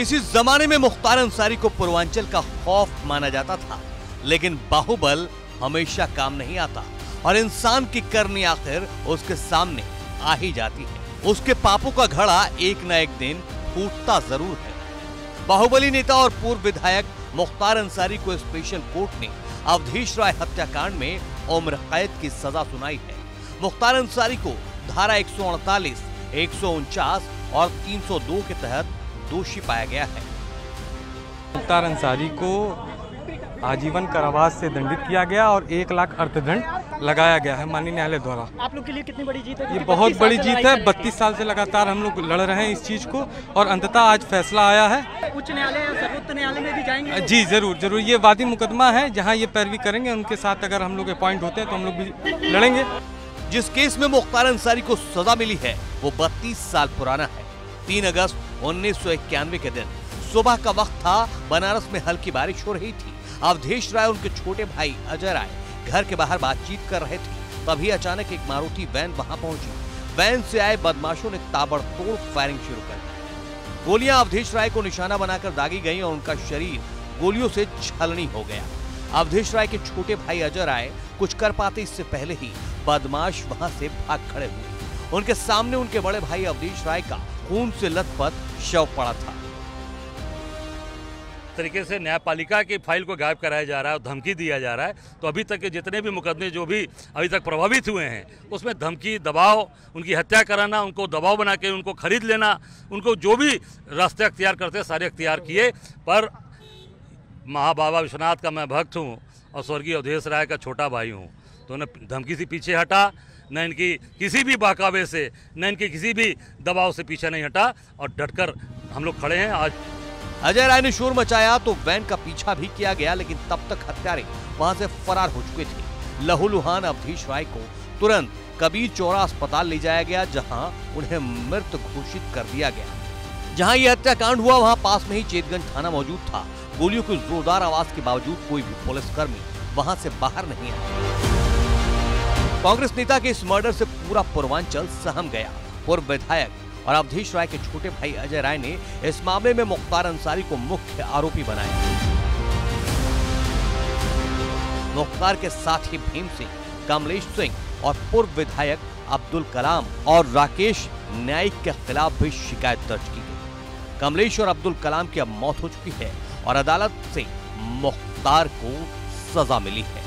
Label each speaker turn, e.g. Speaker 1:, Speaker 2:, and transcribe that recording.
Speaker 1: किसी जमाने में मुख्तार अंसारी को पूर्वांचल का खौफ माना जाता था, लेकिन बाहुबल हमेशा काम नहीं आता और इंसान की करनी आखिर उसके सामने आ ही जाती है। उसके पापों का घड़ा एक न एक दिन फूटता ज़रूर है। बाहुबली नेता और पूर्व विधायक मुख्तार अंसारी को स्पेशल कोर्ट ने अवधेश राय हत्याकांड में उम्र कैद की सजा सुनाई है। मुख्तार अंसारी को धारा एक सौ और 302 के तहत दोषी पाया गया है।
Speaker 2: मुख्तार अंसारी को आजीवन कारावास से दंडित किया गया और एक लाख अर्थदंड लगाया गया है माननीय न्यायालय द्वारा।
Speaker 3: आप लोग के लिए कितनी बड़ी जीत है?
Speaker 2: ये बहुत बड़ी जीत है बत्तीस साल से लगातार हम लोग लड़ रहे हैं इस चीज़ को और अंततः आज फैसला आया है।
Speaker 3: उच्च न्यायालय और सर्वोच्च न्यायालय में भी जाएँगे।
Speaker 2: जी ज़रूर ज़रूर। ये वादी मुकदमा है जहाँ ये पैरवी करेंगे उनके साथ अगर हम लोग अपॉइंट होते हैं तो हम लोग भी लड़ेंगे।
Speaker 1: जिस केस में मुख्तार अंसारी को सजा मिली है वो 32 साल पुराना है। 3 अगस्त उन्नीस सौ इक्यानवे के दिन। सुबह का वक्त था, बनारस में हल्की बारिश हो रही थी। अवधेश राय उनके छोटे भाई अजय राय घर के बाहर बातचीत कर रहे थे। तभी अचानक एक मारुति वैन वहाँ पहुँची। वैन से आए बदमाशों ने ताबड़तोड़ फायरिंग शुरू कर दी। गोलियाँ अवधेश राय को निशाना बनाकर दागी गईं और उनका शरीर गोलियों से छलनी हो गया। अवधेश राय के छोटे भाई अजय राय कुछ कर पाते इससे पहले ही बदमाश वहाँ से भाग खड़े हुए। उनके सामने उनके बड़े भाई अवधेश राय का खून से लथपथ शव पड़ा था।
Speaker 4: तरीके से न्यायपालिका की फ़ाइल को गायब कराया जा रहा है और धमकी दिया जा रहा है तो अभी तक के जितने भी मुकदमे जो भी अभी तक प्रभावित हुए हैं, उसमें धमकी, दबाव, उनकी हत्या कराना, उनको दबाव बना के उनको खरीद लेना, उनको जो भी रास्ते अख्तियार करते सारे अख्तियार किए, पर महाबाबा विश्वनाथ का मैं भक्त हूँ और स्वर्गीय अवधेश राय का छोटा भाई हूँ। तो उन्हें धमकी से पीछे हटा न इनकी किसी भी बहकावे से, न इनके किसी भी दबाव से पीछे नहीं हटा और डटकर हम लोग खड़े हैं आज।
Speaker 1: अजय राय ने शोर मचाया तो वैन का पीछा भी किया गया, लेकिन तब तक हत्यारे वहाँ से फरार हो चुके थे। लहूलुहान अवधेश राय को तुरंत कबीर चौरा अस्पताल ले जाया गया, जहाँ उन्हें मृत घोषित कर दिया गया। जहाँ यह हत्याकांड हुआ, वहाँ पास में ही चेतगंज थाना मौजूद था। गोलियों की जोरदार आवाज़ के बावजूद कोई भी पुलिसकर्मी वहाँ से बाहर नहीं आया कांग्रेस नेता के इस मर्डर से पूरा पूर्वांचल सहम गया। पूर्व विधायक और अवधेश राय के छोटे भाई अजय राय ने इस मामले में मुख्तार अंसारी को मुख्य आरोपी बनाया। मुख्तार के साथ ही भीम सिंह, कमलेश सिंह और पूर्व विधायक अब्दुल कलाम और राकेश न्यायिक के खिलाफ भी शिकायत दर्ज की गई। कमलेश और अब्दुल कलाम की अब मौत हो चुकी है और अदालत से मुख्तार को सजा मिली है।